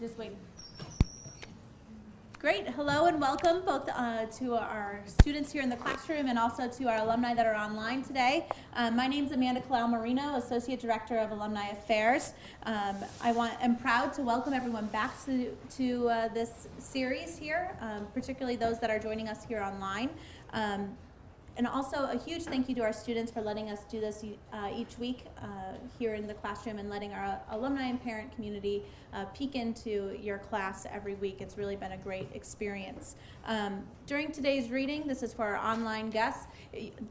Just wait. Great. Hello and welcome both uh, to our students here in the classroom and also to our alumni that are online today. Um, my name is Amanda Kalau Marino, Associate Director of Alumni Affairs. Um, I want, am proud to welcome everyone back to, to uh, this series here, um, particularly those that are joining us here online. And also a huge thank you to our students for letting us do this uh, each week uh, here in the classroom and letting our alumni and parent community uh, peek into your class every week. It's really been a great experience. Um, during today's reading, this is for our online guests,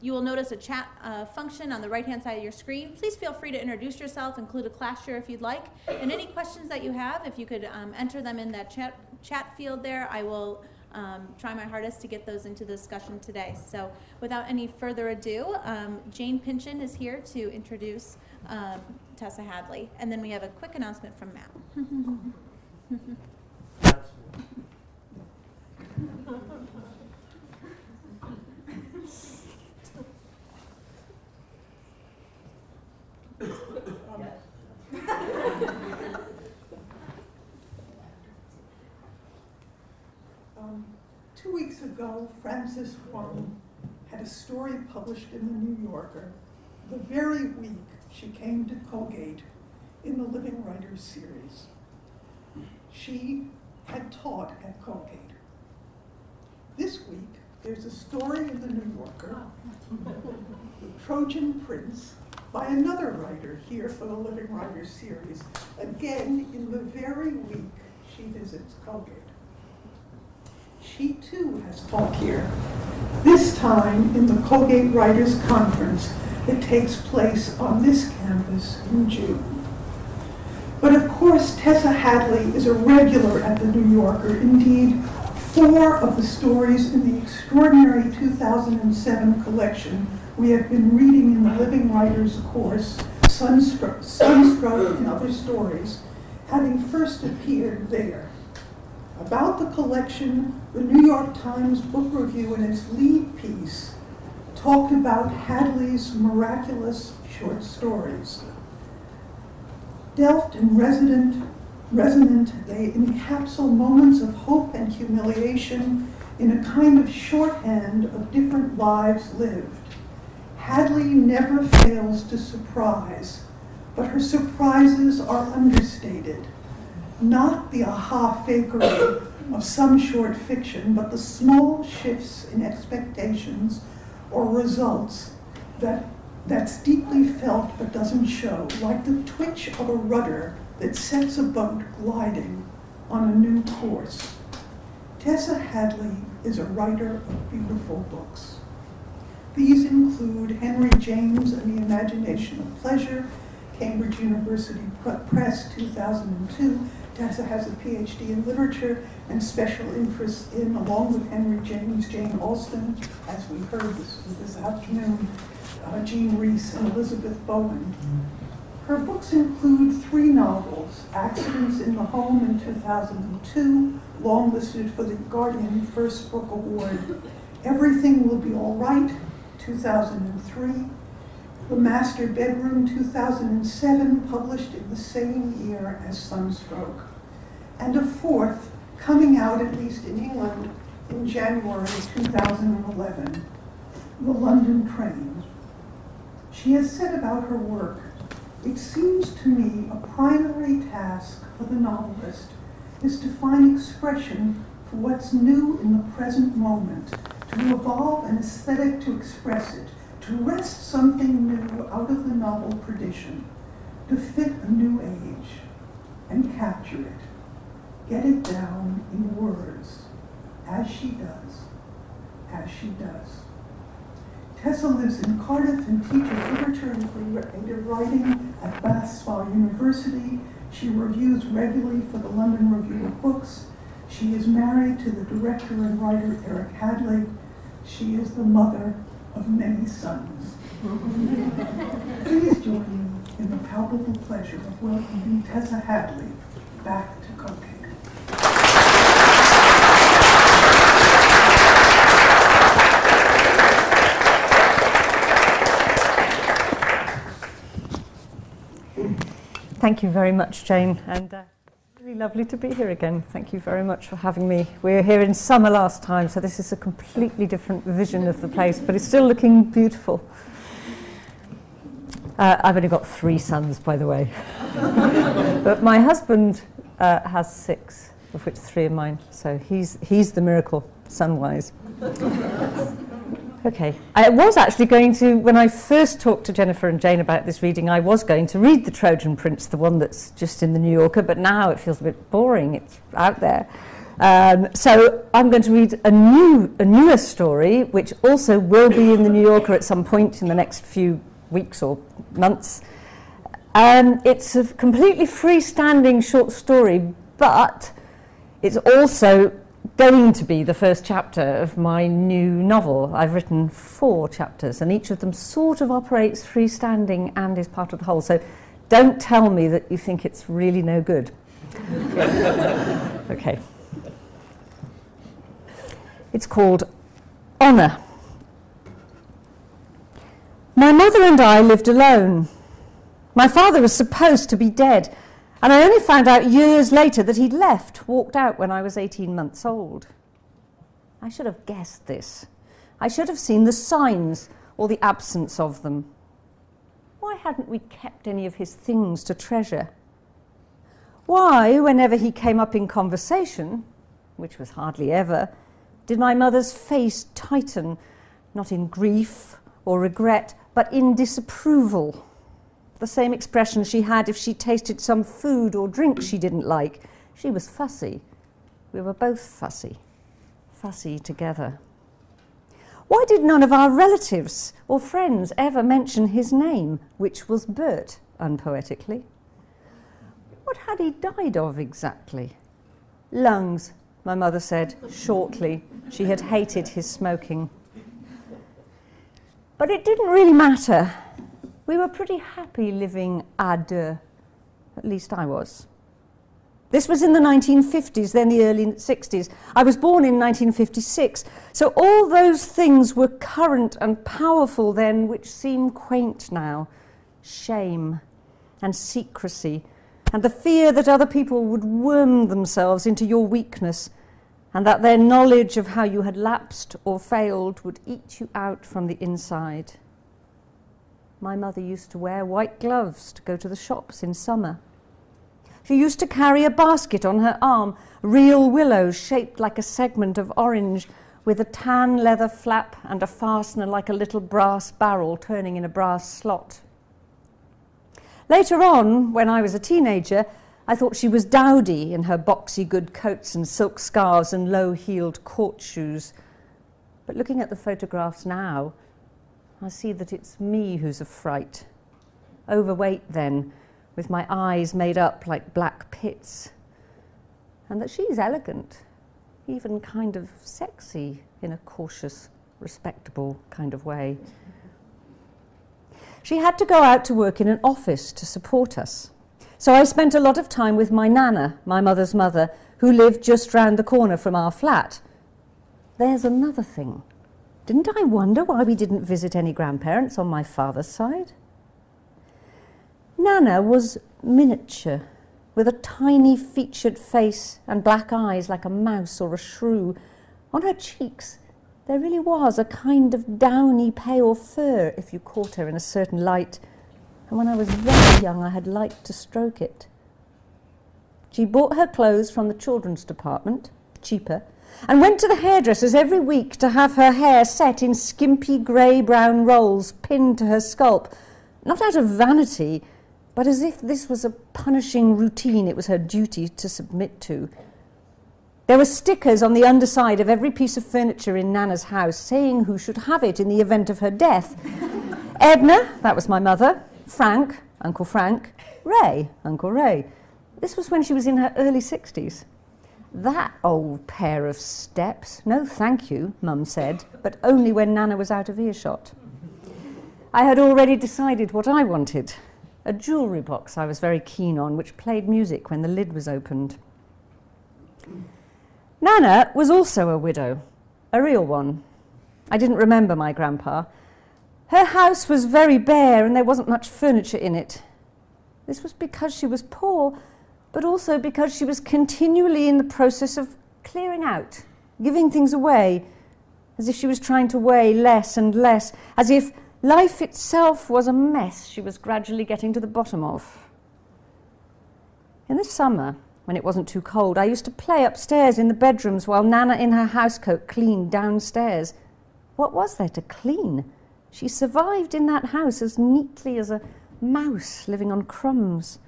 you will notice a chat uh, function on the right hand side of your screen. Please feel free to introduce yourself, include a class year if you'd like, and any questions that you have, if you could um, enter them in that chat, chat field there, I will um, try my hardest to get those into the discussion today. So without any further ado, um, Jane Pinchin is here to introduce um, Tessa Hadley. And then we have a quick announcement from Matt. Um, two weeks ago, Frances Hwang had a story published in the New Yorker the very week she came to Colgate in the Living Writers series. She had taught at Colgate. This week, there's a story in the New Yorker, The Trojan Prince, by another writer here for the Living Writers series, again in the very week she visits Colgate she too has taught here, this time in the Colgate Writers Conference that takes place on this campus in June. But of course, Tessa Hadley is a regular at the New Yorker. Indeed, four of the stories in the extraordinary 2007 collection we have been reading in the Living Writers course, Sunstroke, Sunstroke and Other Stories, having first appeared there. About the collection, the New York Times Book Review, in its lead piece, talked about Hadley's miraculous short stories. Delft and resident, resonant, they encapsule moments of hope and humiliation in a kind of shorthand of different lives lived. Hadley never fails to surprise, but her surprises are understated not the aha fakery of some short fiction, but the small shifts in expectations or results that, that's deeply felt but doesn't show, like the twitch of a rudder that sets a boat gliding on a new course. Tessa Hadley is a writer of beautiful books. These include Henry James and the Imagination of Pleasure, Cambridge University Press, 2002, Tessa has a PhD in literature and special interests in, along with Henry James, Jane Austen, as we heard this, this afternoon, uh, Jean Rhys and Elizabeth Bowen. Her books include three novels, Accidents in the Home in 2002, longlisted for the Guardian First Book Award, Everything Will Be All Right, 2003, The Master Bedroom, 2007, published in the same year as Sunstroke and a fourth coming out, at least in England, in January 2011, The London Train. She has said about her work, it seems to me a primary task for the novelist is to find expression for what's new in the present moment, to evolve an aesthetic to express it, to wrest something new out of the novel tradition, to fit a new age and capture it get it down in words, as she does, as she does. Tessa lives in Cardiff and teaches literature and creative writing at Bath Spa University. She reviews regularly for the London Review of Books. She is married to the director and writer Eric Hadley. She is the mother of many sons. Please join me in the palpable pleasure of welcoming Tessa Hadley back to Colgate. Thank you very much, Jane. And uh, Really lovely to be here again. Thank you very much for having me. We were here in summer last time, so this is a completely different vision of the place, but it's still looking beautiful. Uh, I've only got three sons, by the way. but my husband uh, has six, of which three are mine, so he's, he's the miracle, son wise. Okay. I was actually going to, when I first talked to Jennifer and Jane about this reading, I was going to read the Trojan Prince, the one that's just in the New Yorker, but now it feels a bit boring. It's out there. Um, so I'm going to read a new, a newer story, which also will be in the New Yorker at some point in the next few weeks or months. Um, it's a completely freestanding short story, but it's also going to be the first chapter of my new novel. I've written four chapters, and each of them sort of operates freestanding and is part of the whole. So don't tell me that you think it's really no good. okay. It's called Honour. My mother and I lived alone. My father was supposed to be dead. And I only found out years later that he'd left, walked out when I was 18 months old. I should have guessed this. I should have seen the signs or the absence of them. Why hadn't we kept any of his things to treasure? Why, whenever he came up in conversation, which was hardly ever, did my mother's face tighten, not in grief or regret, but in disapproval? The same expression she had if she tasted some food or drink she didn't like. She was fussy. We were both fussy. Fussy together. Why did none of our relatives or friends ever mention his name, which was Bert, unpoetically? What had he died of exactly? Lungs, my mother said shortly. She had hated his smoking. But it didn't really matter we were pretty happy living à deux. At least I was. This was in the 1950s, then the early 60s. I was born in 1956. So all those things were current and powerful then, which seem quaint now. Shame and secrecy and the fear that other people would worm themselves into your weakness and that their knowledge of how you had lapsed or failed would eat you out from the inside. My mother used to wear white gloves to go to the shops in summer. She used to carry a basket on her arm, real willows shaped like a segment of orange, with a tan leather flap and a fastener like a little brass barrel turning in a brass slot. Later on, when I was a teenager, I thought she was dowdy in her boxy good coats and silk scarves and low heeled court shoes. But looking at the photographs now, I see that it's me who's a fright. Overweight, then, with my eyes made up like black pits. And that she's elegant, even kind of sexy in a cautious, respectable kind of way. She had to go out to work in an office to support us. So I spent a lot of time with my nana, my mother's mother, who lived just round the corner from our flat. There's another thing. Didn't I wonder why we didn't visit any grandparents on my father's side? Nana was miniature, with a tiny featured face and black eyes like a mouse or a shrew. On her cheeks, there really was a kind of downy pale fur if you caught her in a certain light. And when I was very young, I had liked to stroke it. She bought her clothes from the children's department, cheaper, and went to the hairdresser's every week to have her hair set in skimpy grey brown rolls pinned to her scalp, not out of vanity, but as if this was a punishing routine it was her duty to submit to. There were stickers on the underside of every piece of furniture in Nana's house saying who should have it in the event of her death. Edna, that was my mother, Frank, Uncle Frank, Ray, Uncle Ray. This was when she was in her early 60s. That old pair of steps. No, thank you, Mum said, but only when Nana was out of earshot. I had already decided what I wanted a jewellery box I was very keen on, which played music when the lid was opened. Nana was also a widow, a real one. I didn't remember my grandpa. Her house was very bare and there wasn't much furniture in it. This was because she was poor but also because she was continually in the process of clearing out, giving things away, as if she was trying to weigh less and less, as if life itself was a mess she was gradually getting to the bottom of. In the summer, when it wasn't too cold, I used to play upstairs in the bedrooms while Nana in her housecoat cleaned downstairs. What was there to clean? She survived in that house as neatly as a mouse living on crumbs.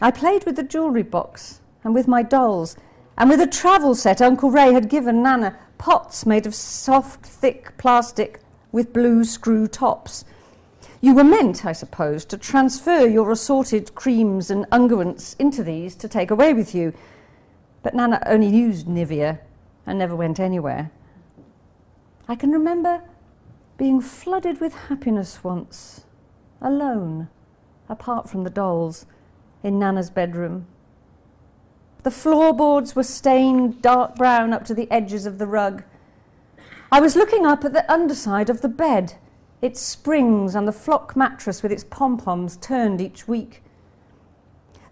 I played with the jewellery box and with my dolls and with a travel set Uncle Ray had given Nana, pots made of soft, thick plastic with blue screw tops. You were meant, I suppose, to transfer your assorted creams and unguents into these to take away with you. But Nana only used Nivea and never went anywhere. I can remember being flooded with happiness once, alone, apart from the dolls, in Nana's bedroom. The floorboards were stained dark brown up to the edges of the rug. I was looking up at the underside of the bed, its springs and the flock mattress with its pom poms turned each week.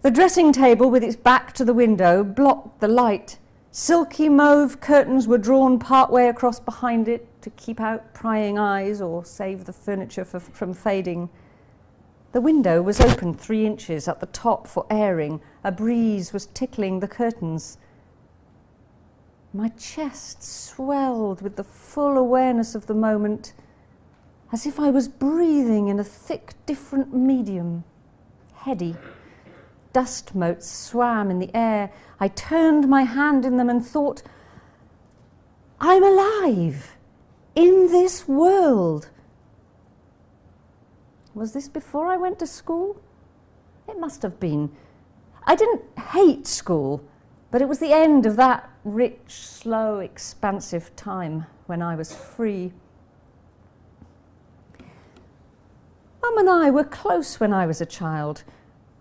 The dressing table with its back to the window blocked the light. Silky mauve curtains were drawn part way across behind it to keep out prying eyes or save the furniture for, from fading. The window was open three inches at the top for airing. A breeze was tickling the curtains. My chest swelled with the full awareness of the moment, as if I was breathing in a thick, different medium, heady. Dust motes swam in the air. I turned my hand in them and thought, I'm alive in this world. Was this before I went to school? It must have been. I didn't hate school, but it was the end of that rich, slow, expansive time when I was free. Mum and I were close when I was a child.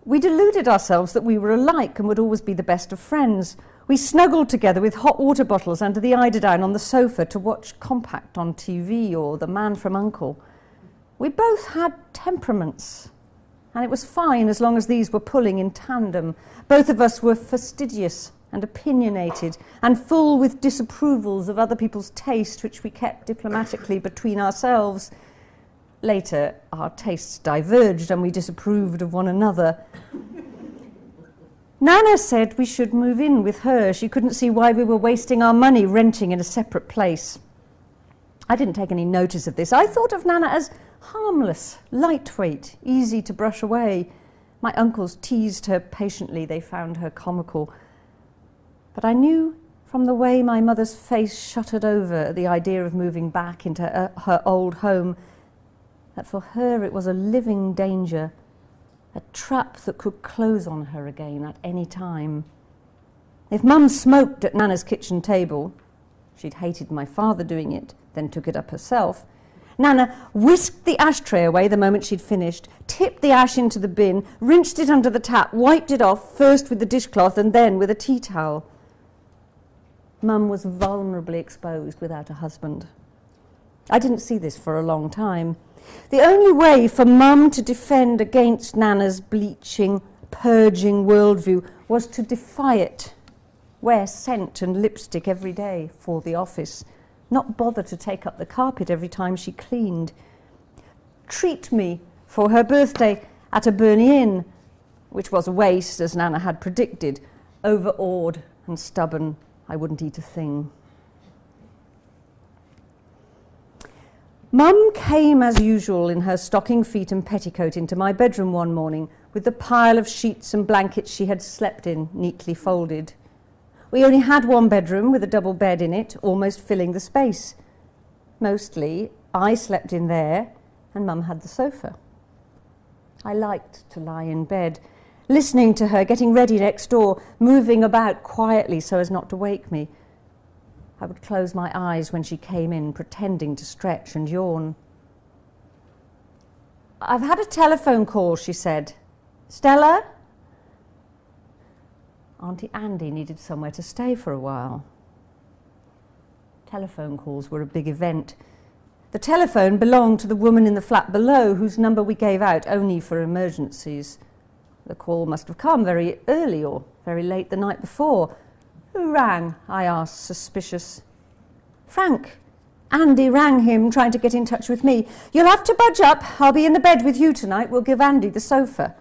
We deluded ourselves that we were alike and would always be the best of friends. We snuggled together with hot water bottles under the eiderdown on the sofa to watch Compact on TV or The Man from Uncle. We both had temperaments, and it was fine as long as these were pulling in tandem. Both of us were fastidious and opinionated and full with disapprovals of other people's taste, which we kept diplomatically between ourselves. Later, our tastes diverged and we disapproved of one another. Nana said we should move in with her. She couldn't see why we were wasting our money renting in a separate place. I didn't take any notice of this. I thought of Nana as harmless, lightweight, easy to brush away. My uncles teased her patiently, they found her comical. But I knew from the way my mother's face shuttered over at the idea of moving back into her, her old home that for her it was a living danger, a trap that could close on her again at any time. If Mum smoked at Nana's kitchen table, she'd hated my father doing it, then took it up herself, Nana whisked the ashtray away the moment she'd finished, tipped the ash into the bin, rinsed it under the tap, wiped it off, first with the dishcloth and then with a tea towel. Mum was vulnerably exposed without a husband. I didn't see this for a long time. The only way for Mum to defend against Nana's bleaching, purging worldview was to defy it, wear scent and lipstick every day for the office, not bother to take up the carpet every time she cleaned, treat me for her birthday at a Berni Inn, which was a waste, as Nana had predicted, overawed and stubborn, I wouldn't eat a thing. Mum came as usual in her stocking feet and petticoat into my bedroom one morning with the pile of sheets and blankets she had slept in neatly folded. We only had one bedroom with a double bed in it, almost filling the space. Mostly, I slept in there, and Mum had the sofa. I liked to lie in bed, listening to her, getting ready next door, moving about quietly so as not to wake me. I would close my eyes when she came in, pretending to stretch and yawn. I've had a telephone call, she said. Stella? Auntie Andy needed somewhere to stay for a while. Telephone calls were a big event. The telephone belonged to the woman in the flat below, whose number we gave out only for emergencies. The call must have come very early or very late the night before. Who rang? I asked, suspicious. Frank. Andy rang him, trying to get in touch with me. You'll have to budge up. I'll be in the bed with you tonight. We'll give Andy the sofa.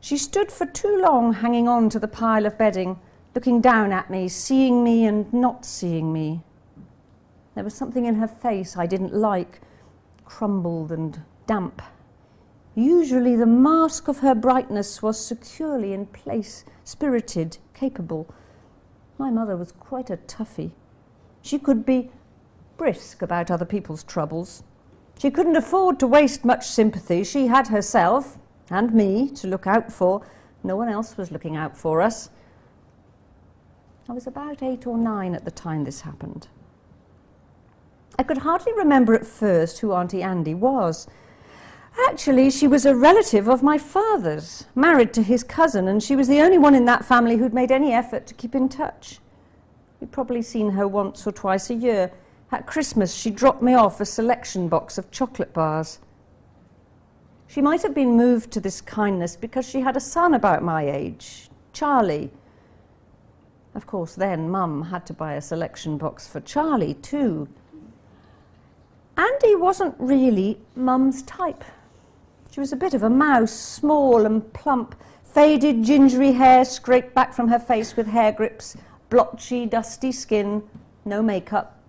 She stood for too long hanging on to the pile of bedding, looking down at me, seeing me and not seeing me. There was something in her face I didn't like, crumbled and damp. Usually the mask of her brightness was securely in place, spirited, capable. My mother was quite a toughie. She could be brisk about other people's troubles. She couldn't afford to waste much sympathy. She had herself, and me to look out for. No one else was looking out for us. I was about eight or nine at the time this happened. I could hardly remember at first who Auntie Andy was. Actually, she was a relative of my father's, married to his cousin, and she was the only one in that family who'd made any effort to keep in touch. We'd probably seen her once or twice a year. At Christmas, she dropped me off a selection box of chocolate bars. She might have been moved to this kindness because she had a son about my age, Charlie. Of course, then Mum had to buy a selection box for Charlie, too. Andy wasn't really Mum's type. She was a bit of a mouse, small and plump, faded, gingery hair scraped back from her face with hair grips, blotchy, dusty skin, no makeup.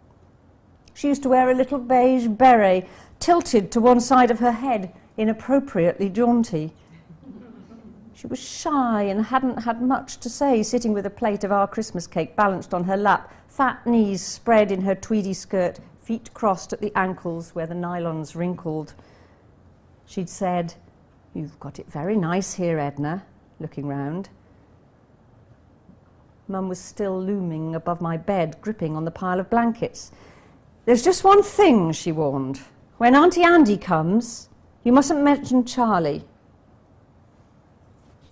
She used to wear a little beige beret tilted to one side of her head inappropriately jaunty. She was shy and hadn't had much to say, sitting with a plate of our Christmas cake balanced on her lap, fat knees spread in her tweedy skirt, feet crossed at the ankles where the nylons wrinkled. She'd said, You've got it very nice here, Edna, looking round. Mum was still looming above my bed, gripping on the pile of blankets. There's just one thing, she warned. When Auntie Andy comes, you mustn't mention Charlie.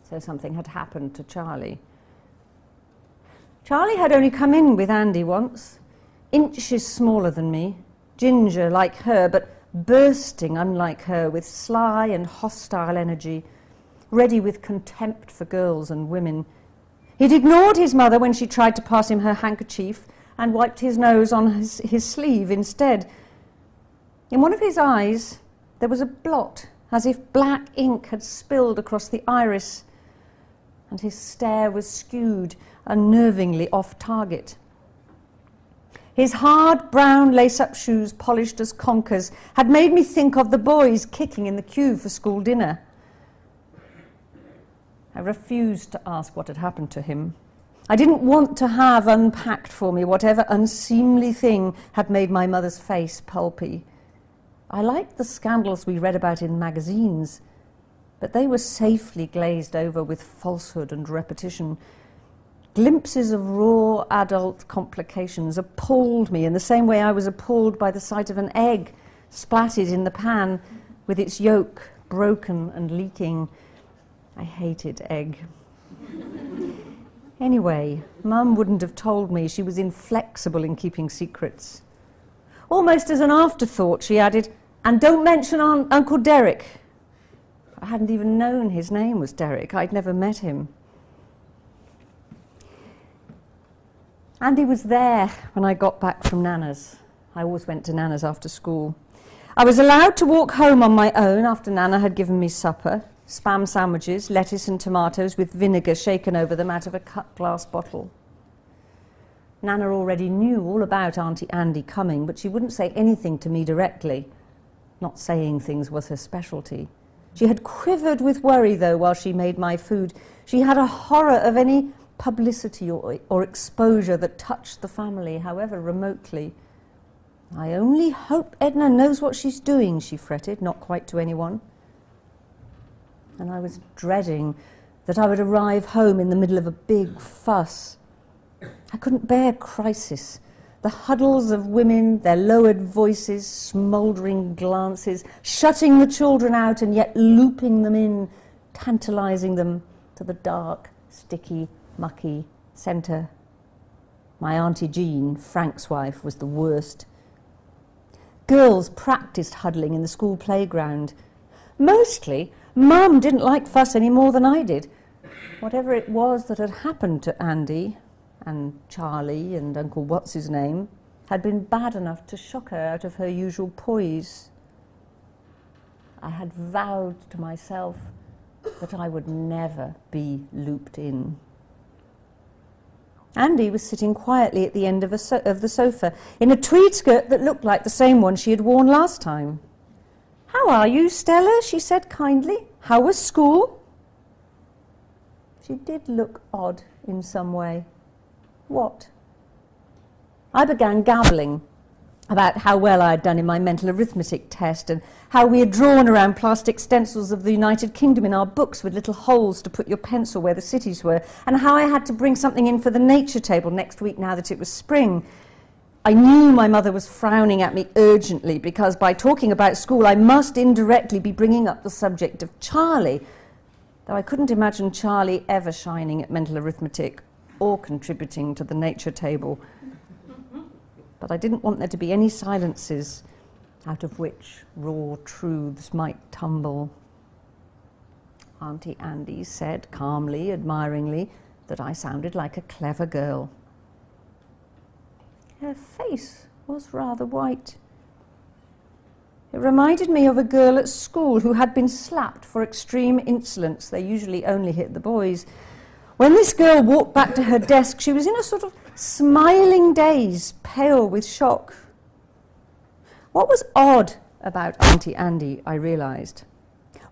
So something had happened to Charlie. Charlie had only come in with Andy once, inches smaller than me, ginger like her, but bursting unlike her, with sly and hostile energy, ready with contempt for girls and women. He'd ignored his mother when she tried to pass him her handkerchief and wiped his nose on his, his sleeve instead. In one of his eyes, there was a blot, as if black ink had spilled across the iris, and his stare was skewed, unnervingly off target. His hard brown lace up shoes, polished as conkers, had made me think of the boys kicking in the queue for school dinner. I refused to ask what had happened to him. I didn't want to have unpacked for me whatever unseemly thing had made my mother's face pulpy. I liked the scandals we read about in magazines, but they were safely glazed over with falsehood and repetition. Glimpses of raw adult complications appalled me in the same way I was appalled by the sight of an egg splatted in the pan with its yolk broken and leaking. I hated egg. anyway, Mum wouldn't have told me she was inflexible in keeping secrets. Almost as an afterthought, she added, and don't mention un- Uncle Derek. I hadn't even known his name was Derek. I'd never met him. Andy was there when I got back from Nana's. I always went to Nana's after school. I was allowed to walk home on my own after Nana had given me supper spam sandwiches, lettuce and tomatoes with vinegar shaken over them out of a cut glass bottle. Nana already knew all about Auntie Andy coming, but she wouldn't say anything to me directly. Not saying things was her specialty. She had quivered with worry, though, while she made my food. She had a horror of any publicity or, or exposure that touched the family, however remotely. I only hope Edna knows what she's doing, she fretted, not quite to anyone. And I was dreading that I would arrive home in the middle of a big fuss I couldn't bear crisis. The huddles of women, their lowered voices, smouldering glances, shutting the children out and yet looping them in, tantalizing them to the dark, sticky, mucky centre. My Auntie Jean, Frank's wife, was the worst. Girls practiced huddling in the school playground. Mostly Mum didn't like fuss any more than I did. Whatever it was that had happened to Andy and Charlie and Uncle What's His Name had been bad enough to shock her out of her usual poise. I had vowed to myself that I would never be looped in. Andy was sitting quietly at the end of, so- of, the sofa in a tweed skirt that looked like the same one she had worn last time. How are you, Stella? she said kindly. How was school? She did look odd in some way. What? I began gabbling about how well I had done in my mental arithmetic test and how we had drawn around plastic stencils of the United Kingdom in our books with little holes to put your pencil where the cities were, and how I had to bring something in for the nature table next week now that it was spring. I knew my mother was frowning at me urgently because by talking about school I must indirectly be bringing up the subject of Charlie, though I couldn't imagine Charlie ever shining at mental arithmetic or contributing to the nature table but I didn't want there to be any silences out of which raw truths might tumble. Auntie Andy said calmly, admiringly, that I sounded like a clever girl. Her face was rather white. It reminded me of a girl at school who had been slapped for extreme insolence. They usually only hit the boys. When this girl walked back to her desk, she was in a sort of smiling daze, pale with shock. What was odd about Auntie Andy, I realised,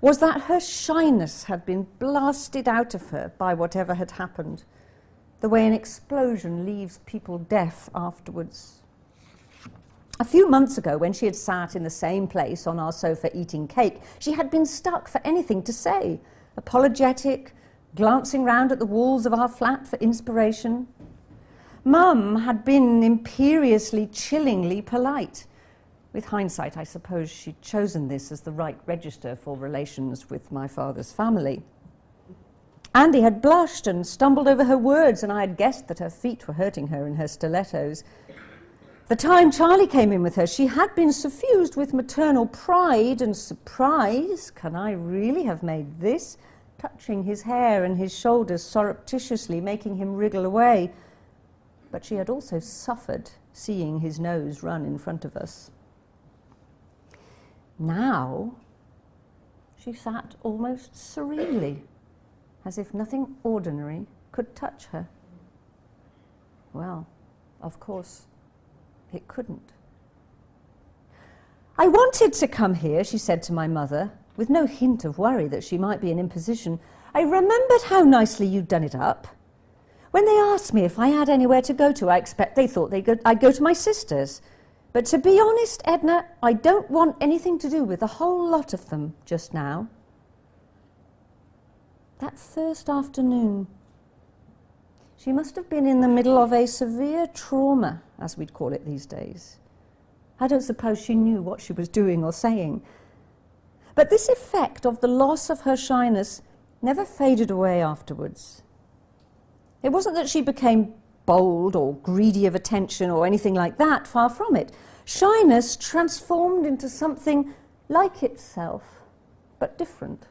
was that her shyness had been blasted out of her by whatever had happened, the way an explosion leaves people deaf afterwards. A few months ago, when she had sat in the same place on our sofa eating cake, she had been stuck for anything to say, apologetic, glancing round at the walls of our flat for inspiration, Mum had been imperiously, chillingly polite. With hindsight, I suppose she'd chosen this as the right register for relations with my father's family. Andy had blushed and stumbled over her words, and I had guessed that her feet were hurting her in her stilettos. The time Charlie came in with her, she had been suffused with maternal pride and surprise. Can I really have made this? Touching his hair and his shoulders surreptitiously, making him wriggle away but she had also suffered seeing his nose run in front of us. Now she sat almost serenely, as if nothing ordinary could touch her. Well, of course, it couldn't. I wanted to come here, she said to my mother, with no hint of worry that she might be an imposition. I remembered how nicely you'd done it up. When they asked me if I had anywhere to go to, I expect they thought go, I'd go to my sister's. But to be honest, Edna, I don't want anything to do with a whole lot of them just now. That first afternoon, she must have been in the middle of a severe trauma, as we'd call it these days. I don't suppose she knew what she was doing or saying. But this effect of the loss of her shyness never faded away afterwards. It wasn't that she became bold or greedy of attention or anything like that, far from it. Shyness transformed into something like itself, but different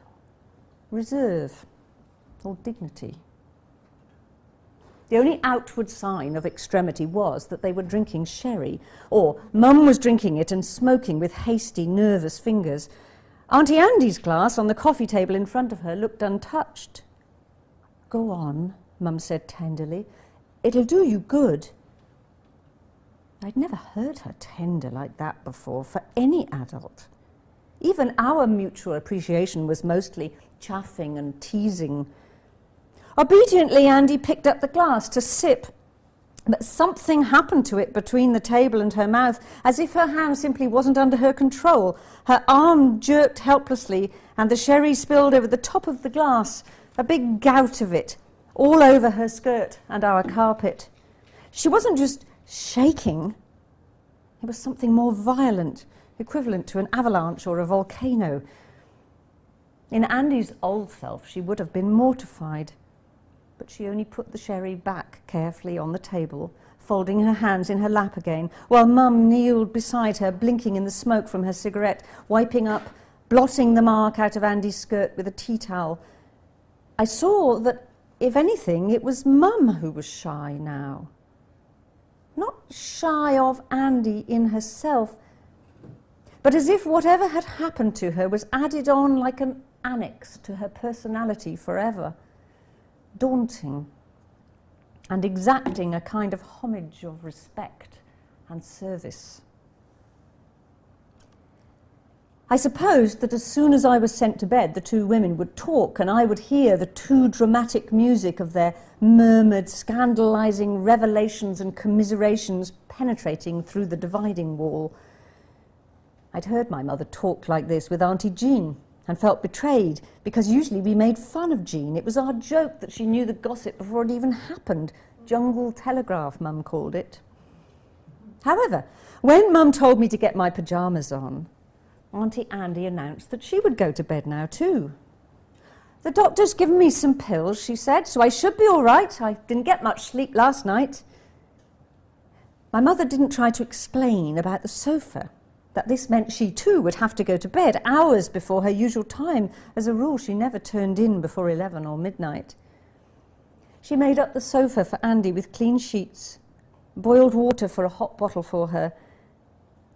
reserve or dignity. The only outward sign of extremity was that they were drinking sherry, or Mum was drinking it and smoking with hasty, nervous fingers. Auntie Andy's glass on the coffee table in front of her looked untouched. Go on, Mum said tenderly. It'll do you good. I'd never heard her tender like that before for any adult. Even our mutual appreciation was mostly chaffing and teasing. Obediently, Andy picked up the glass to sip, but something happened to it between the table and her mouth, as if her hand simply wasn't under her control. Her arm jerked helplessly, and the sherry spilled over the top of the glass, a big gout of it, all over her skirt and our carpet. She wasn't just shaking, it was something more violent, equivalent to an avalanche or a volcano. In Andy's old self, she would have been mortified, but she only put the sherry back carefully on the table, folding her hands in her lap again, while Mum kneeled beside her, blinking in the smoke from her cigarette, wiping up blotting the mark out of Andy's skirt with a tea towel, I saw that, if anything, it was Mum who was shy now. Not shy of Andy in herself, but as if whatever had happened to her was added on like an annex to her personality forever, daunting and exacting a kind of homage of respect and service. I supposed that as soon as I was sent to bed, the two women would talk, and I would hear the too dramatic music of their murmured, scandalizing revelations and commiserations penetrating through the dividing wall. I'd heard my mother talk like this with Auntie Jean and felt betrayed because usually we made fun of Jean. It was our joke that she knew the gossip before it even happened. Jungle telegraph, Mum called it. However, when Mum told me to get my pyjamas on, Auntie Andy announced that she would go to bed now too. The doctor's given me some pills, she said, so I should be all right. I didn't get much sleep last night. My mother didn't try to explain about the sofa, that this meant she too would have to go to bed hours before her usual time. As a rule, she never turned in before 11 or midnight. She made up the sofa for Andy with clean sheets, boiled water for a hot bottle for her,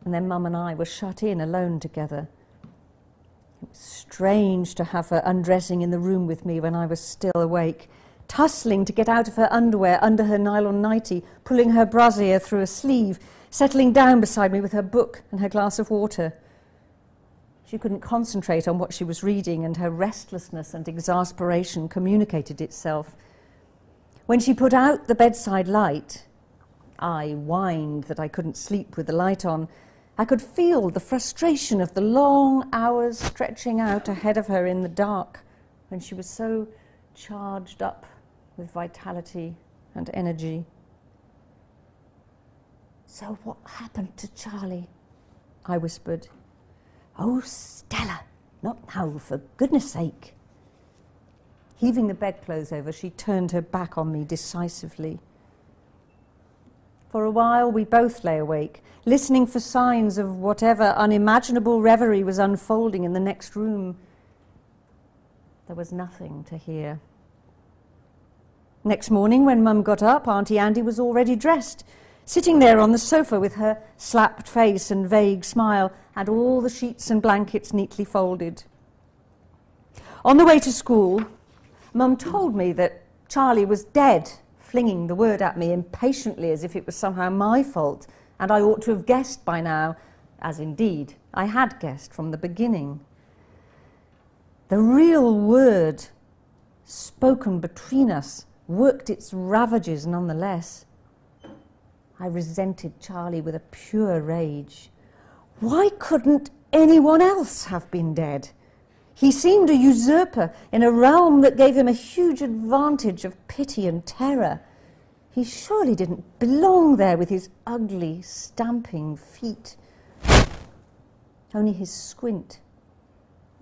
and then Mum and I were shut in alone together. It was strange to have her undressing in the room with me when I was still awake, tussling to get out of her underwear under her nylon nightie, pulling her brassiere through a sleeve, settling down beside me with her book and her glass of water. She couldn't concentrate on what she was reading, and her restlessness and exasperation communicated itself. When she put out the bedside light, I whined that I couldn't sleep with the light on, I could feel the frustration of the long hours stretching out ahead of her in the dark when she was so charged up with vitality and energy. So, what happened to Charlie? I whispered. Oh, Stella, not now, for goodness sake. Heaving the bedclothes over, she turned her back on me decisively. For a while, we both lay awake, listening for signs of whatever unimaginable reverie was unfolding in the next room. There was nothing to hear. Next morning, when Mum got up, Auntie Andy was already dressed, sitting there on the sofa with her slapped face and vague smile, and all the sheets and blankets neatly folded. On the way to school, Mum told me that Charlie was dead flinging the word at me impatiently as if it was somehow my fault, and I ought to have guessed by now, as indeed I had guessed from the beginning. The real word spoken between us worked its ravages nonetheless. I resented Charlie with a pure rage. Why couldn't anyone else have been dead? He seemed a usurper in a realm that gave him a huge advantage of pity and terror. He surely didn't belong there with his ugly, stamping feet. Only his squint.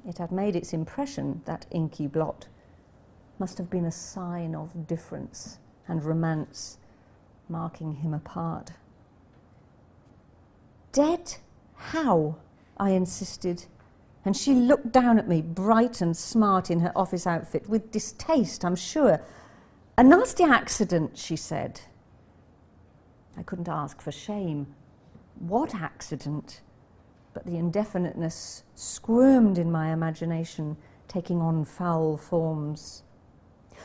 It had made its impression, that inky blot. Must have been a sign of difference and romance, marking him apart. Dead? How? I insisted and she looked down at me, bright and smart in her office outfit, with distaste, I'm sure. A nasty accident, she said. I couldn't ask for shame. What accident? But the indefiniteness squirmed in my imagination, taking on foul forms.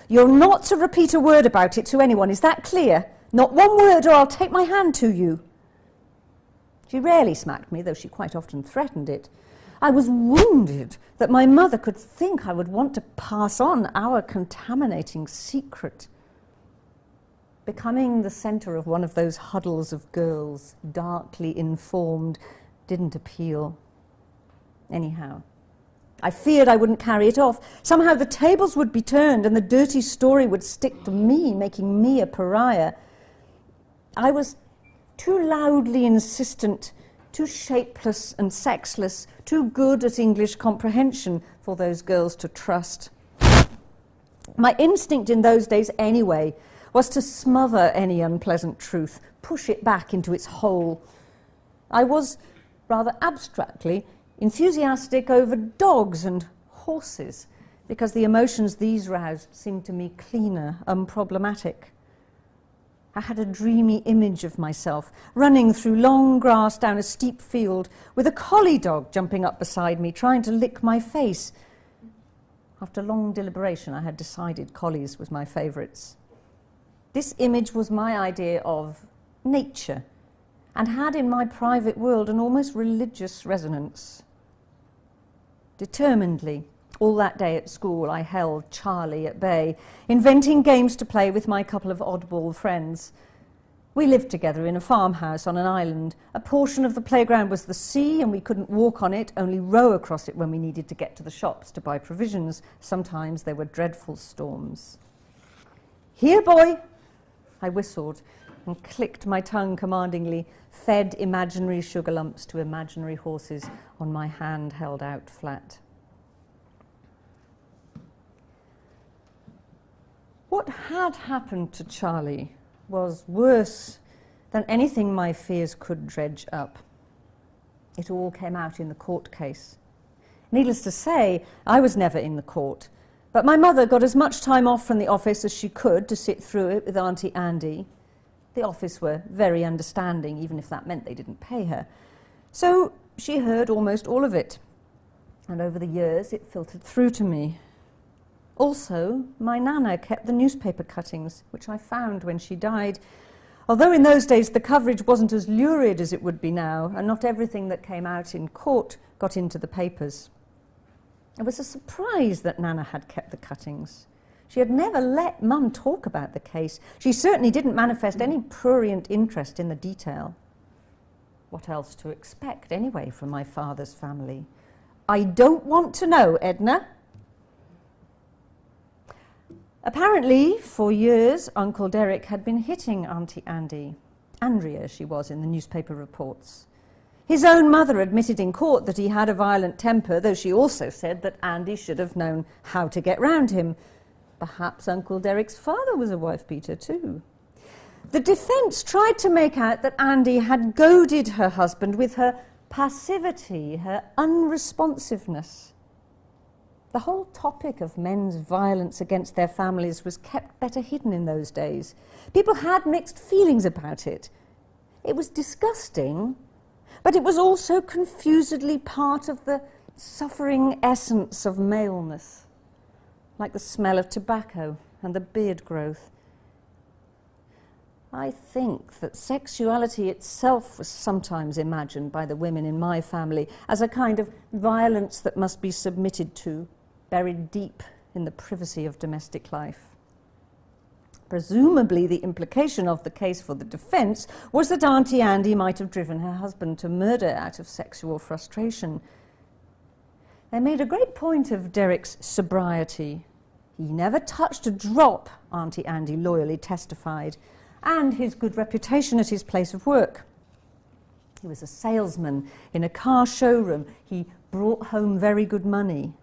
You're not to repeat a word about it to anyone, is that clear? Not one word, or I'll take my hand to you. She rarely smacked me, though she quite often threatened it. I was wounded that my mother could think I would want to pass on our contaminating secret. Becoming the centre of one of those huddles of girls, darkly informed, didn't appeal. Anyhow, I feared I wouldn't carry it off. Somehow the tables would be turned and the dirty story would stick to me, making me a pariah. I was too loudly insistent too shapeless and sexless, too good at English comprehension for those girls to trust. My instinct in those days, anyway, was to smother any unpleasant truth, push it back into its hole. I was, rather abstractly, enthusiastic over dogs and horses, because the emotions these roused seemed to me cleaner, unproblematic. I had a dreamy image of myself running through long grass down a steep field with a collie dog jumping up beside me, trying to lick my face. After long deliberation, I had decided collies was my favourites. This image was my idea of nature and had in my private world an almost religious resonance. Determinedly, all that day at school, I held Charlie at bay, inventing games to play with my couple of oddball friends. We lived together in a farmhouse on an island. A portion of the playground was the sea, and we couldn't walk on it, only row across it when we needed to get to the shops to buy provisions. Sometimes there were dreadful storms. Here, boy! I whistled and clicked my tongue commandingly, fed imaginary sugar lumps to imaginary horses on my hand held out flat. What had happened to Charlie was worse than anything my fears could dredge up. It all came out in the court case. Needless to say, I was never in the court, but my mother got as much time off from the office as she could to sit through it with Auntie Andy. The office were very understanding, even if that meant they didn't pay her. So she heard almost all of it, and over the years it filtered through to me. Also, my nana kept the newspaper cuttings, which I found when she died. Although in those days the coverage wasn't as lurid as it would be now, and not everything that came out in court got into the papers. It was a surprise that Nana had kept the cuttings. She had never let Mum talk about the case. She certainly didn't manifest any prurient interest in the detail. What else to expect, anyway, from my father's family? I don't want to know, Edna, Apparently, for years, Uncle Derek had been hitting Auntie Andy. Andrea, she was in the newspaper reports. His own mother admitted in court that he had a violent temper, though she also said that Andy should have known how to get round him. Perhaps Uncle Derek's father was a wife beater, too. The defence tried to make out that Andy had goaded her husband with her passivity, her unresponsiveness. The whole topic of men's violence against their families was kept better hidden in those days. People had mixed feelings about it. It was disgusting, but it was also confusedly part of the suffering essence of maleness, like the smell of tobacco and the beard growth. I think that sexuality itself was sometimes imagined by the women in my family as a kind of violence that must be submitted to buried deep in the privacy of domestic life. Presumably, the implication of the case for the defence was that Auntie Andy might have driven her husband to murder out of sexual frustration. They made a great point of Derek's sobriety. He never touched a drop, Auntie Andy loyally testified, and his good reputation at his place of work. He was a salesman in a car showroom. He brought home very good money.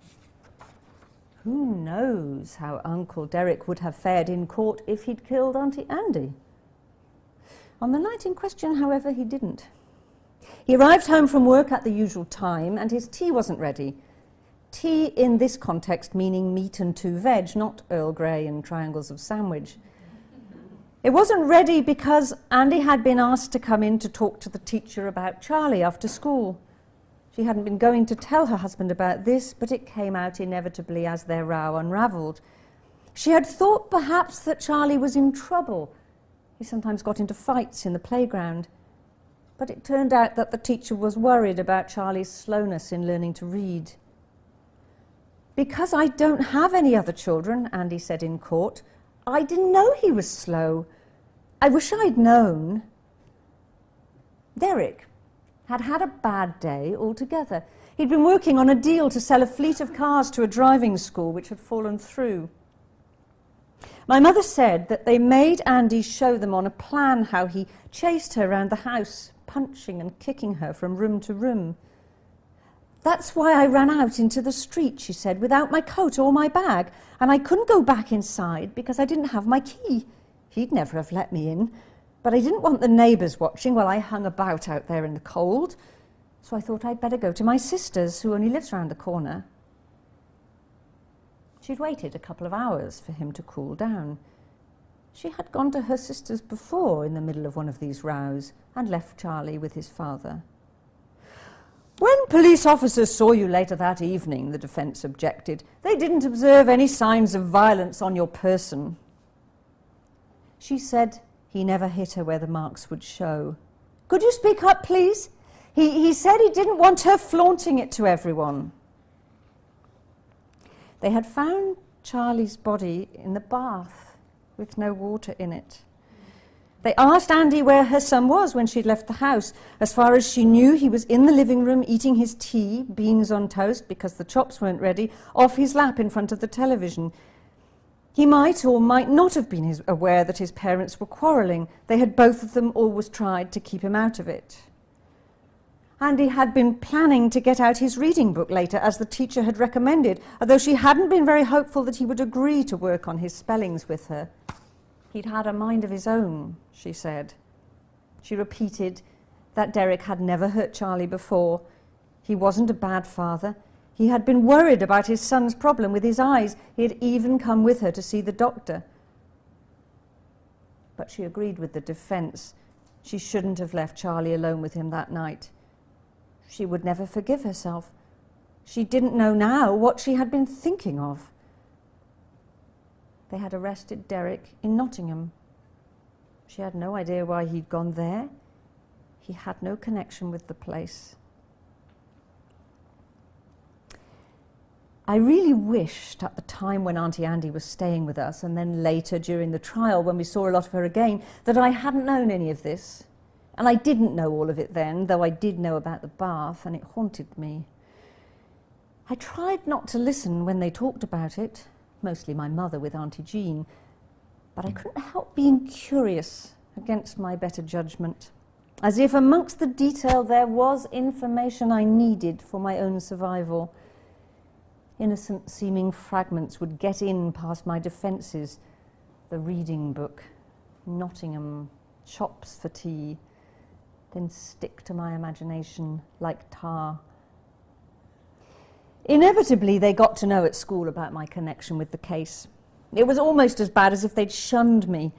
Who knows how Uncle Derek would have fared in court if he'd killed Auntie Andy? On the night in question, however, he didn't. He arrived home from work at the usual time and his tea wasn't ready. Tea in this context meaning meat and two veg, not Earl Grey and triangles of sandwich. It wasn't ready because Andy had been asked to come in to talk to the teacher about Charlie after school. She hadn't been going to tell her husband about this, but it came out inevitably as their row unravelled. She had thought perhaps that Charlie was in trouble. He sometimes got into fights in the playground. But it turned out that the teacher was worried about Charlie's slowness in learning to read. Because I don't have any other children, Andy said in court, I didn't know he was slow. I wish I'd known. Derek, had had a bad day altogether. He'd been working on a deal to sell a fleet of cars to a driving school which had fallen through. My mother said that they made Andy show them on a plan how he chased her around the house, punching and kicking her from room to room. That's why I ran out into the street, she said, without my coat or my bag, and I couldn't go back inside because I didn't have my key. He'd never have let me in, but I didn't want the neighbours watching while I hung about out there in the cold. So I thought I'd better go to my sister's, who only lives round the corner. She'd waited a couple of hours for him to cool down. She had gone to her sister's before in the middle of one of these rows and left Charlie with his father. When police officers saw you later that evening, the defence objected, they didn't observe any signs of violence on your person. She said he never hit her where the marks would show. Could you speak up, please? He, he said he didn't want her flaunting it to everyone. They had found Charlie's body in the bath with no water in it. They asked Andy where her son was when she'd left the house. As far as she knew, he was in the living room eating his tea, beans on toast because the chops weren't ready, off his lap in front of the television. He might or might not have been his, aware that his parents were quarrelling. They had both of them always tried to keep him out of it. Andy had been planning to get out his reading book later, as the teacher had recommended, although she hadn't been very hopeful that he would agree to work on his spellings with her. He'd had a mind of his own, she said. She repeated that Derek had never hurt Charlie before. He wasn't a bad father. He had been worried about his son's problem with his eyes. He had even come with her to see the doctor. But she agreed with the defence. She shouldn't have left Charlie alone with him that night. She would never forgive herself. She didn't know now what she had been thinking of. They had arrested Derek in Nottingham. She had no idea why he'd gone there. He had no connection with the place. I really wished at the time when Auntie Andy was staying with us, and then later during the trial when we saw a lot of her again, that I hadn't known any of this. And I didn't know all of it then, though I did know about the bath, and it haunted me. I tried not to listen when they talked about it mostly my mother with Auntie Jean, but I hmm. couldn't help being curious against my better judgment, as if amongst the detail there was information I needed for my own survival. Innocent seeming fragments would get in past my defences the reading book, Nottingham, chops for tea, then stick to my imagination like tar. Inevitably, they got to know at school about my connection with the case. It was almost as bad as if they'd shunned me.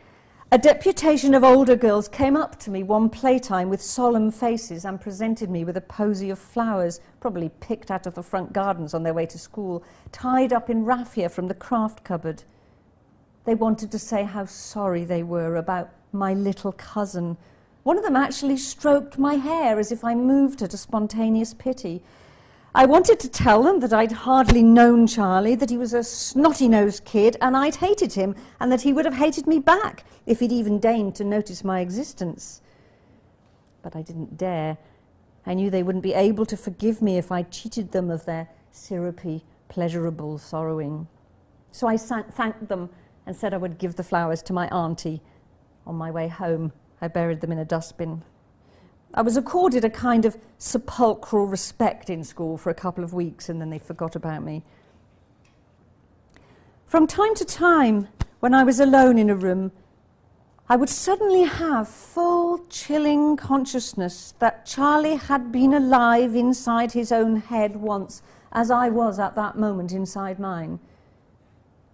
A deputation of older girls came up to me one playtime with solemn faces and presented me with a posy of flowers, probably picked out of the front gardens on their way to school, tied up in raffia from the craft cupboard. They wanted to say how sorry they were about my little cousin. One of them actually stroked my hair as if I moved her to spontaneous pity. I wanted to tell them that I'd hardly known Charlie, that he was a snotty nosed kid, and I'd hated him, and that he would have hated me back if he'd even deigned to notice my existence. But I didn't dare. I knew they wouldn't be able to forgive me if I cheated them of their syrupy, pleasurable sorrowing. So I thanked them and said I would give the flowers to my auntie. On my way home, I buried them in a dustbin. I was accorded a kind of sepulchral respect in school for a couple of weeks and then they forgot about me. From time to time, when I was alone in a room, I would suddenly have full, chilling consciousness that Charlie had been alive inside his own head once, as I was at that moment inside mine.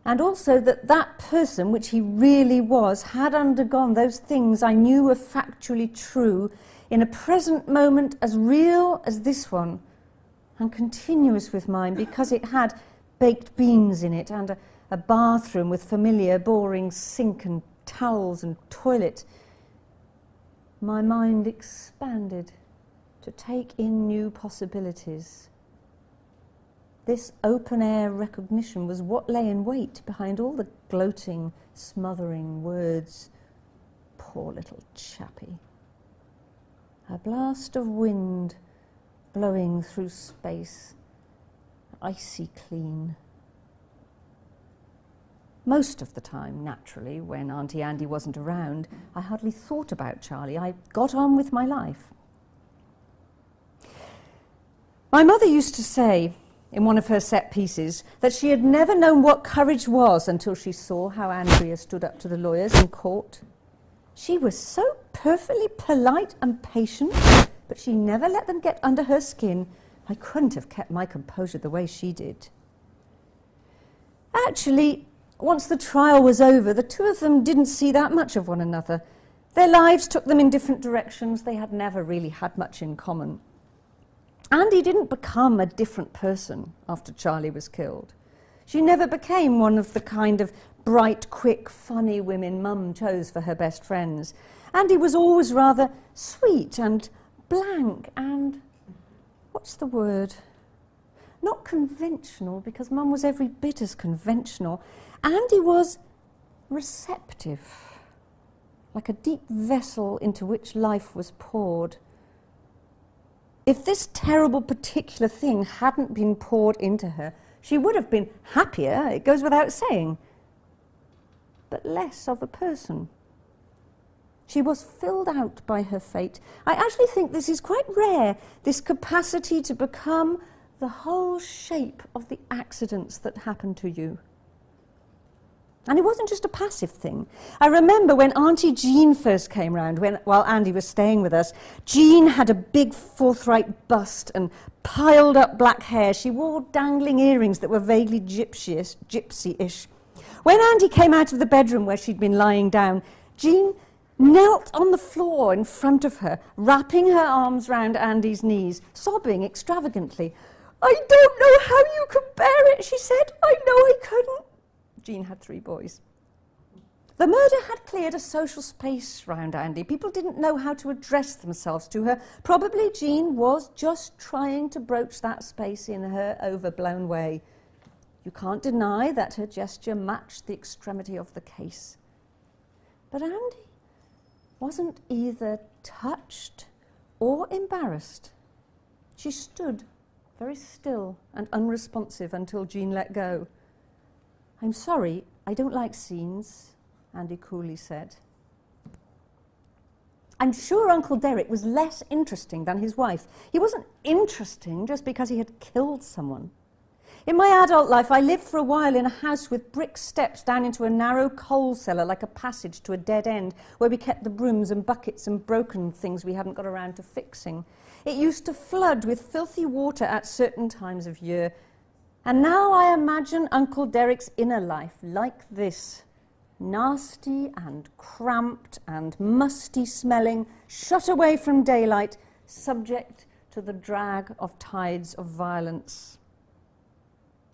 And also that that person, which he really was, had undergone those things I knew were factually true in a present moment as real as this one and continuous with mine because it had baked beans in it and a, a bathroom with familiar, boring sink and towels and toilet. My mind expanded to take in new possibilities. This open air recognition was what lay in wait behind all the gloating, smothering words. Poor little chappie a blast of wind blowing through space, icy clean. Most of the time, naturally, when Auntie Andy wasn't around, I hardly thought about Charlie. I got on with my life. My mother used to say, in one of her set pieces, that she had never known what courage was until she saw how Andrea stood up to the lawyers in court. She was so perfectly polite and patient, but she never let them get under her skin. I couldn't have kept my composure the way she did. Actually, once the trial was over, the two of them didn't see that much of one another. Their lives took them in different directions. They had never really had much in common. Andy didn't become a different person after Charlie was killed. She never became one of the kind of bright, quick, funny women Mum chose for her best friends. Andy was always rather sweet and blank and, what's the word? Not conventional, because Mum was every bit as conventional. Andy was receptive, like a deep vessel into which life was poured. If this terrible particular thing hadn't been poured into her, she would have been happier, it goes without saying, but less of a person. She was filled out by her fate. I actually think this is quite rare, this capacity to become the whole shape of the accidents that happen to you. And it wasn't just a passive thing. I remember when Auntie Jean first came round, when, while Andy was staying with us, Jean had a big forthright bust and piled up black hair. She wore dangling earrings that were vaguely gypsy-ish. When Andy came out of the bedroom where she'd been lying down, Jean knelt on the floor in front of her, wrapping her arms round Andy's knees, sobbing extravagantly. I don't know how you could bear it, she said. I know I couldn't. Jean had three boys. The murder had cleared a social space round Andy. People didn't know how to address themselves to her. Probably Jean was just trying to broach that space in her overblown way. You can't deny that her gesture matched the extremity of the case. But Andy wasn't either touched or embarrassed. She stood very still and unresponsive until Jean let go. I'm sorry, I don't like scenes, Andy coolly said. I'm sure Uncle Derek was less interesting than his wife. He wasn't interesting just because he had killed someone. In my adult life, I lived for a while in a house with brick steps down into a narrow coal cellar, like a passage to a dead end, where we kept the brooms and buckets and broken things we hadn't got around to fixing. It used to flood with filthy water at certain times of year, and now I imagine Uncle Derek's inner life like this nasty and cramped and musty smelling, shut away from daylight, subject to the drag of tides of violence.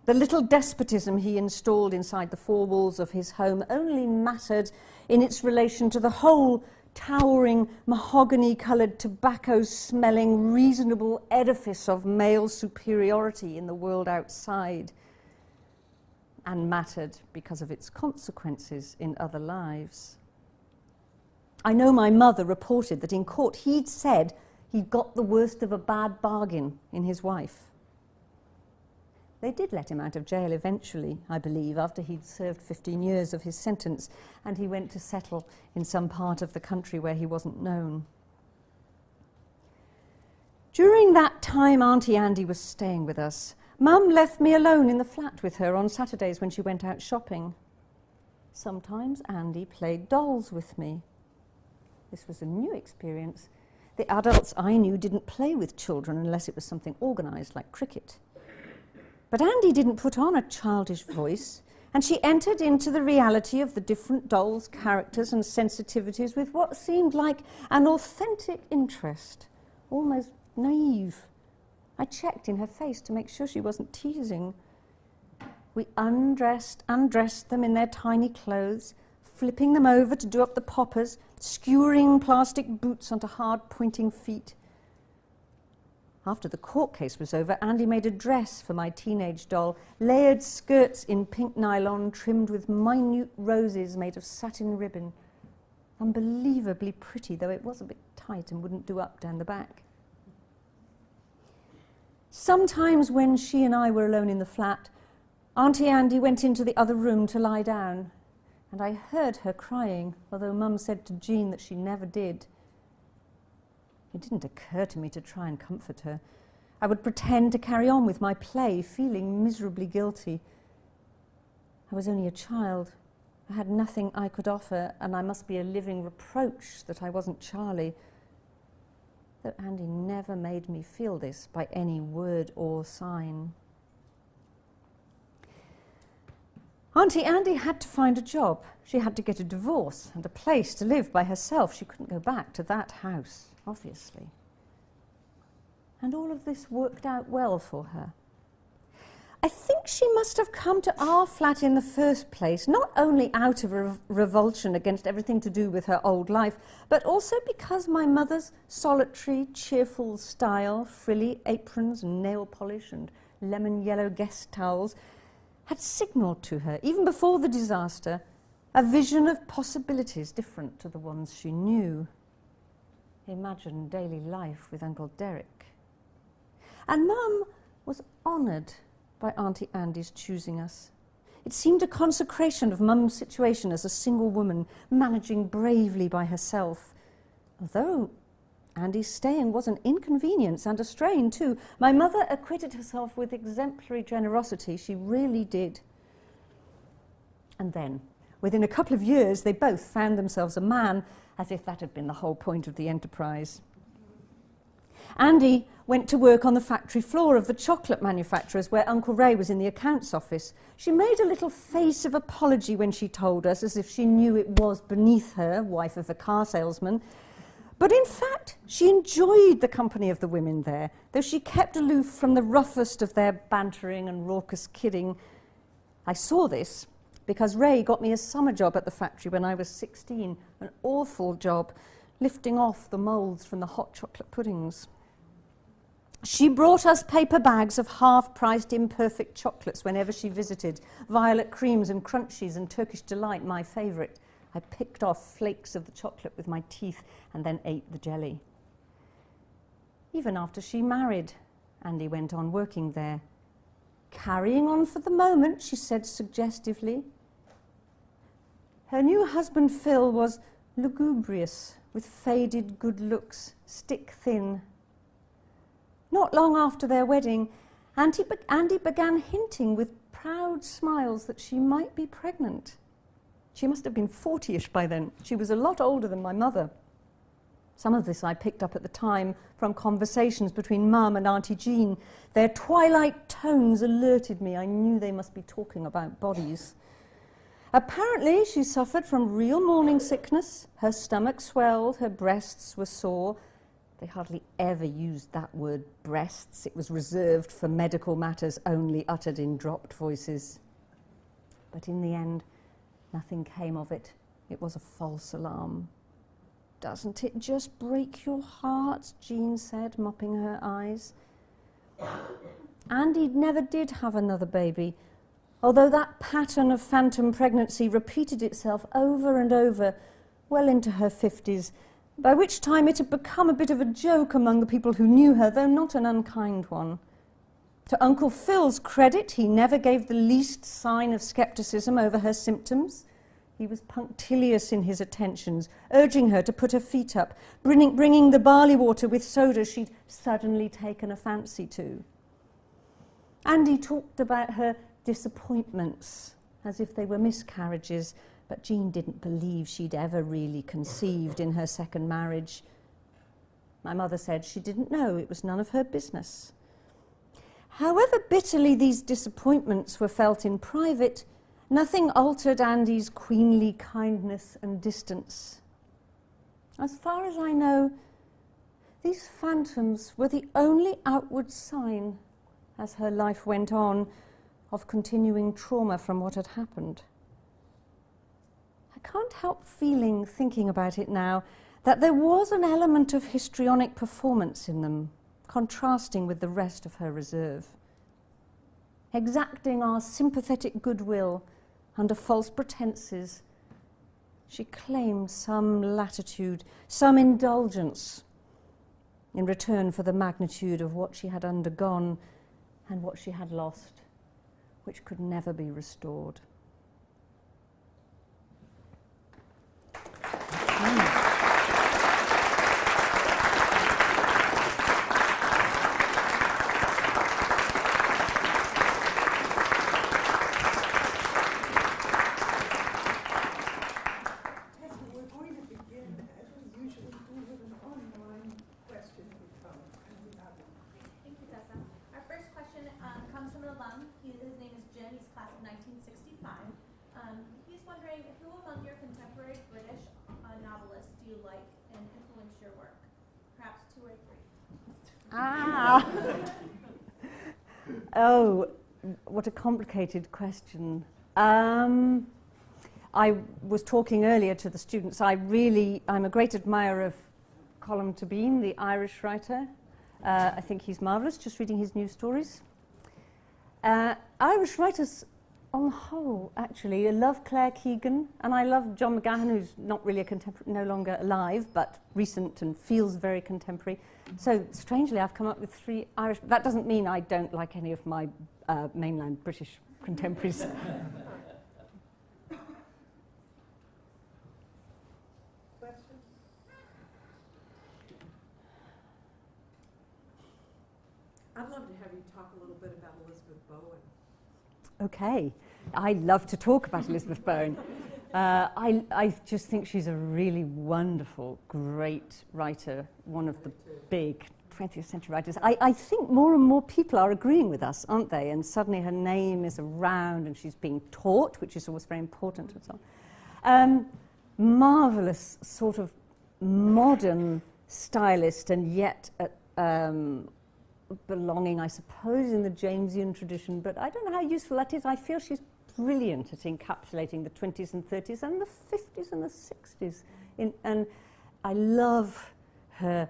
The little despotism he installed inside the four walls of his home only mattered in its relation to the whole towering, mahogany coloured, tobacco smelling, reasonable edifice of male superiority in the world outside, and mattered because of its consequences in other lives. I know my mother reported that in court he'd said he'd got the worst of a bad bargain in his wife. They did let him out of jail eventually, I believe, after he'd served 15 years of his sentence, and he went to settle in some part of the country where he wasn't known. During that time Auntie Andy was staying with us, Mum left me alone in the flat with her on Saturdays when she went out shopping. Sometimes Andy played dolls with me. This was a new experience. The adults I knew didn't play with children unless it was something organised like cricket. But Andy didn't put on a childish voice, and she entered into the reality of the different dolls' characters and sensitivities with what seemed like an authentic interest, almost naive. I checked in her face to make sure she wasn't teasing. We undressed, undressed them in their tiny clothes, flipping them over to do up the poppers, skewering plastic boots onto hard pointing feet. After the court case was over, Andy made a dress for my teenage doll, layered skirts in pink nylon trimmed with minute roses made of satin ribbon. Unbelievably pretty, though it was a bit tight and wouldn't do up down the back. Sometimes when she and I were alone in the flat, Auntie Andy went into the other room to lie down, and I heard her crying, although Mum said to Jean that she never did. It didn't occur to me to try and comfort her. I would pretend to carry on with my play, feeling miserably guilty. I was only a child. I had nothing I could offer, and I must be a living reproach that I wasn't Charlie. though Andy never made me feel this by any word or sign. Auntie Andy had to find a job. She had to get a divorce and a place to live by herself. She couldn't go back to that house, obviously. And all of this worked out well for her. I think she must have come to our flat in the first place, not only out of revulsion against everything to do with her old life, but also because my mother's solitary, cheerful style, frilly aprons and nail polish and lemon yellow guest towels, had signalled to her, even before the disaster, a vision of possibilities different to the ones she knew. Imagine daily life with Uncle Derek. And Mum was honoured by Auntie Andy's choosing us. It seemed a consecration of Mum's situation as a single woman, managing bravely by herself. Although Andy's staying was an inconvenience and a strain, too. My mother acquitted herself with exemplary generosity. She really did. And then, within a couple of years, they both found themselves a man, as if that had been the whole point of the enterprise. Andy went to work on the factory floor of the chocolate manufacturers where Uncle Ray was in the accounts office. She made a little face of apology when she told us, as if she knew it was beneath her, wife of a car salesman. But in fact, she enjoyed the company of the women there, though she kept aloof from the roughest of their bantering and raucous kidding. I saw this because Ray got me a summer job at the factory when I was 16, an awful job, lifting off the moulds from the hot chocolate puddings. She brought us paper bags of half-priced imperfect chocolates whenever she visited, violet creams and crunchies and Turkish delight, my favourite. I picked off flakes of the chocolate with my teeth and then ate the jelly. Even after she married, Andy went on working there. Carrying on for the moment, she said suggestively. Her new husband, Phil, was lugubrious, with faded good looks, stick thin not long after their wedding, Andy, be- Andy began hinting with proud smiles that she might be pregnant. She must have been 40 ish by then. She was a lot older than my mother. Some of this I picked up at the time from conversations between Mum and Auntie Jean. Their twilight tones alerted me. I knew they must be talking about bodies. Apparently, she suffered from real morning sickness. Her stomach swelled, her breasts were sore, they hardly ever used that word breasts. It was reserved for medical matters only uttered in dropped voices. But in the end, nothing came of it. It was a false alarm. Doesn't it just break your heart? Jean said, mopping her eyes. Andy never did have another baby, although that pattern of phantom pregnancy repeated itself over and over well into her 50s by which time it had become a bit of a joke among the people who knew her, though not an unkind one. To Uncle Phil's credit, he never gave the least sign of scepticism over her symptoms. He was punctilious in his attentions, urging her to put her feet up, bringing, bringing the barley water with soda she'd suddenly taken a fancy to. And he talked about her disappointments as if they were miscarriages but Jean didn't believe she'd ever really conceived in her second marriage. My mother said she didn't know, it was none of her business. However bitterly these disappointments were felt in private, nothing altered Andy's queenly kindness and distance. As far as I know, these phantoms were the only outward sign, as her life went on, of continuing trauma from what had happened I can't help feeling, thinking about it now, that there was an element of histrionic performance in them, contrasting with the rest of her reserve. Exacting our sympathetic goodwill under false pretenses, she claimed some latitude, some indulgence in return for the magnitude of what she had undergone and what she had lost, which could never be restored. we're going to begin, as we usually do, with an online question your work? Perhaps two or three. Oh, what a complicated question. Um, I was talking earlier to the students. I really, I'm a great admirer of Colm Tóibín, the Irish writer. Uh, I think he's marvellous, just reading his news stories. Uh, Irish writers, on the whole, actually, I love Claire Keegan, and I love John McGahern, who's not really a contemporary, no longer alive, but recent and feels very contemporary. So, strangely, I've come up with three Irish. That doesn't mean I don't like any of my uh, mainland British contemporaries. Questions? I'd love to have you talk a little bit about Elizabeth Bowen. Okay, I love to talk about Elizabeth Bowen. Uh, I, I just think she's a really wonderful, great writer, one of the big 20th century writers. I, I think more and more people are agreeing with us, aren't they? And suddenly her name is around and she's being taught, which is always very important and so on. Um, marvelous sort of modern stylist and yet um, belonging, I suppose, in the Jamesian tradition, but I don't know how useful that is. I feel she's brilliant at encapsulating the 20s and 30s and the 50s and the 60s. In, and I love her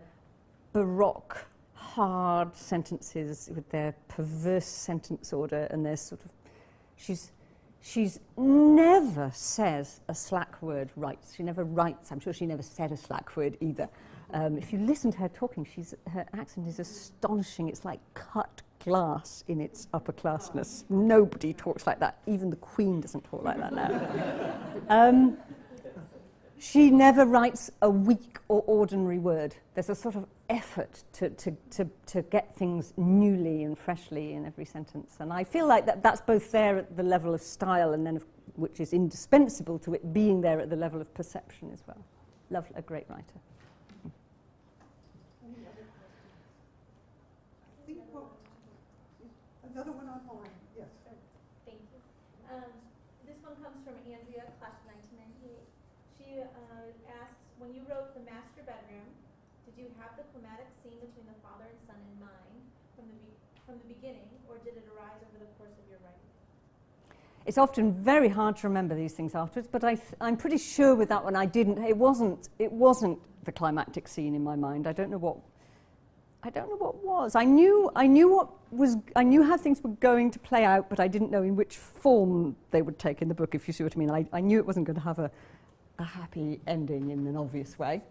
baroque, hard sentences with their perverse sentence order and their sort of. She's, she's never says a slack word right. She never writes. I'm sure she never said a slack word either. Um, if you listen to her talking, she's, her accent is astonishing. It's like cut glass in its upperclassness. Nobody talks like that. Even the Queen doesn't talk like that now. um, she never writes a weak or ordinary word. There's a sort of effort to, to, to, to get things newly and freshly in every sentence. And I feel like that, that's both there at the level of style and then, of, which is indispensable to it being there at the level of perception as well. Love a great writer. Any other questions? I think what, another one online, yes. Thank you. Um, this one comes from Andrea, class of 1998. She uh, asks, when you wrote The Master Bedroom, did you have the climatic scene between the father and son in mind from the, be- from the beginning, or did it arise over the course of your writing? It's often very hard to remember these things afterwards, but I I'm pretty sure with that one I didn't. It wasn't. It wasn't the climactic scene in my mind. I don't know what. I don't know what was. I knew. I knew what was. I knew how things were going to play out, but I didn't know in which form they would take in the book. If you see what I mean, I, I knew it wasn't going to have a, a happy ending in an obvious way.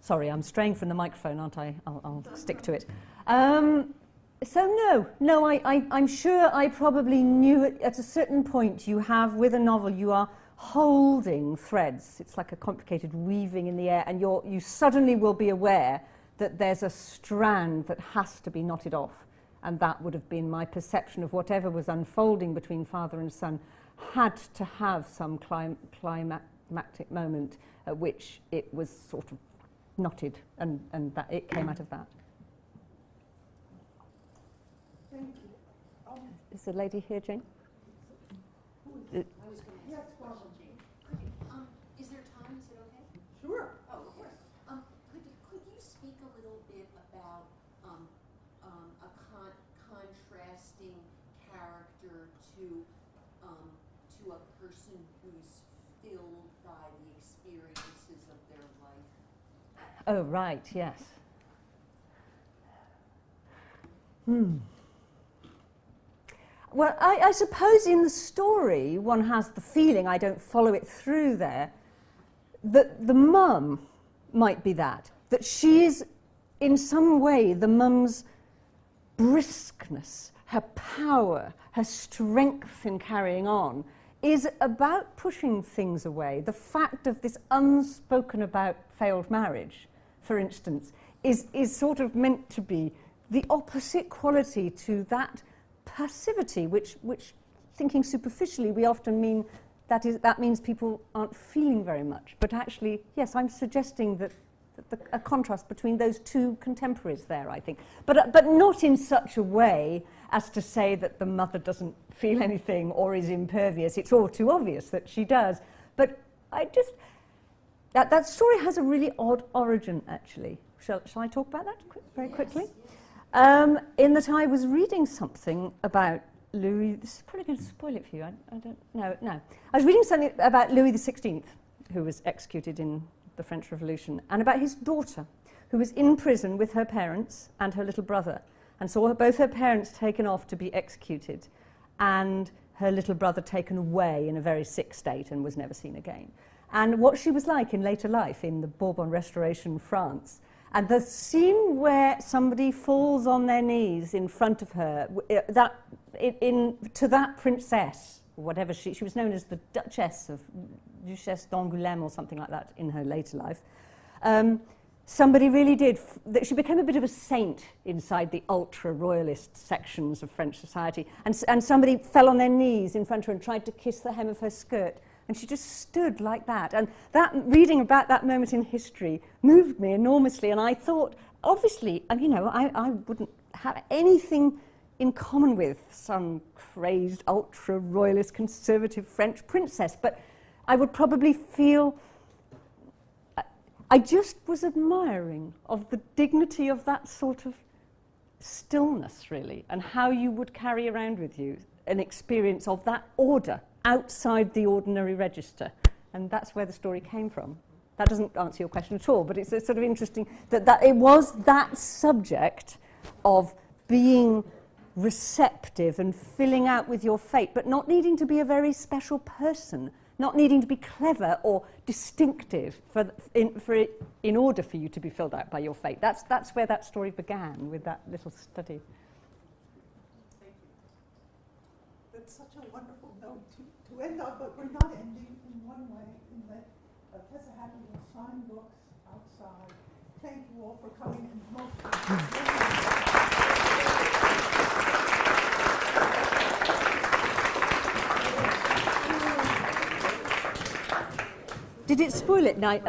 Sorry, I'm straying from the microphone, aren't I? I'll, I'll stick to it. Um, so no, no, I, I, I'm sure I probably knew it at a certain point you have with a novel you are holding threads. It's like a complicated weaving in the air, and you're, you suddenly will be aware that there's a strand that has to be knotted off. And that would have been my perception of whatever was unfolding between father and son had to have some clim- climactic moment at which it was sort of knotted, and, and that it came out of that. Thank you. Um, Is the lady here, Jane? Uh, it? I was going to Yes, ask a Barbara. question, Jane. Could um, is there time? Is it okay? Sure. Oh, of course. Um, could you, could you speak a little bit about, um, um, a con- contrasting character to, um, to a person who's filled by the experiences of their life? Oh, right, yes. Hmm. Well, I, I suppose in the story one has the feeling, I don't follow it through there, that the mum might be that. That she is, in some way, the mum's briskness, her power, her strength in carrying on is about pushing things away. The fact of this unspoken about failed marriage, for instance, is, is sort of meant to be the opposite quality to that passivity, which, which thinking superficially, we often mean that, is, that means people aren't feeling very much. But actually, yes, I'm suggesting that, that the, a contrast between those two contemporaries there, I think. But, uh, but not in such a way as to say that the mother doesn't feel anything or is impervious. It's all too obvious that she does. But I just, That, that story has a really odd origin, actually. Shall, shall I talk about that quick, very quickly? Um, in that I was reading something about Louis. This is probably going to spoil it for you. I, I don't know. No, I was reading something about Louis XVI, who was executed in the French Revolution, and about his daughter, who was in prison with her parents and her little brother, and saw her, both her parents taken off to be executed, and her little brother taken away in a very sick state and was never seen again. And what she was like in later life in the Bourbon Restoration France. And the scene where somebody falls on their knees in front of her, uh, that, in, to that princess, whatever she, she was known as the Duchess of Duchesse d'Angoulême or something like that in her later life. Um, somebody really did, that she became a bit of a saint inside the ultra royalist sections of French society. And, and somebody fell on their knees in front of her and tried to kiss the hem of her skirt. And she just stood like that. And that reading about that moment in history moved me enormously. And I thought, obviously, you know, I, I wouldn't have anything in common with some crazed ultra royalist conservative French princess, but I would probably feel I just was admiring of the dignity of that sort of stillness, really, and how you would carry around with you an experience of that order outside the ordinary register. And that's where the story came from. That doesn't answer your question at all, but it's sort of interesting that, that it was that subject of being receptive and filling out with your fate, but not needing to be a very special person, not needing to be clever or distinctive for, in, for it, in order for you to be filled out by your fate. That's, that's where that story began with that little study. That's such a wonderful note to, to end on, but we're not ending in one way, in that uh, Tessa Hadley will sign books outside. Thank you all for coming and most. Did it spoil it? No,